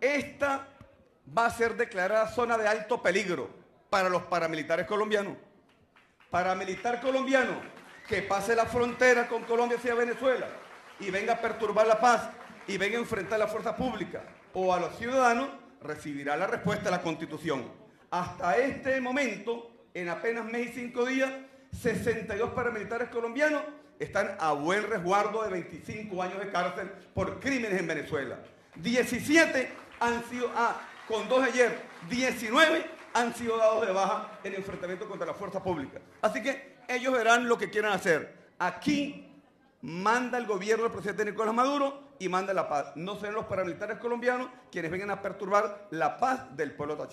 esta va a ser declarada zona de alto peligro para los paramilitares colombianos. Paramilitar colombiano que pase la frontera con Colombia hacia Venezuela y venga a perturbar la paz y venga a enfrentar a la fuerza pública o a los ciudadanos, recibirá la respuesta de la Constitución. Hasta este momento, en apenas mes y cinco días, 62 paramilitares colombianos están a buen resguardo de 25 años de cárcel por crímenes en Venezuela. 17 han sido, ah, con dos ayer, 19 han sido dados de baja en enfrentamiento contra la fuerza pública. Así que ellos verán lo que quieran hacer. Aquí manda el gobierno del presidente Nicolás Maduro y manda la paz. No serán los paramilitares colombianos quienes vengan a perturbar la paz del pueblo tachado.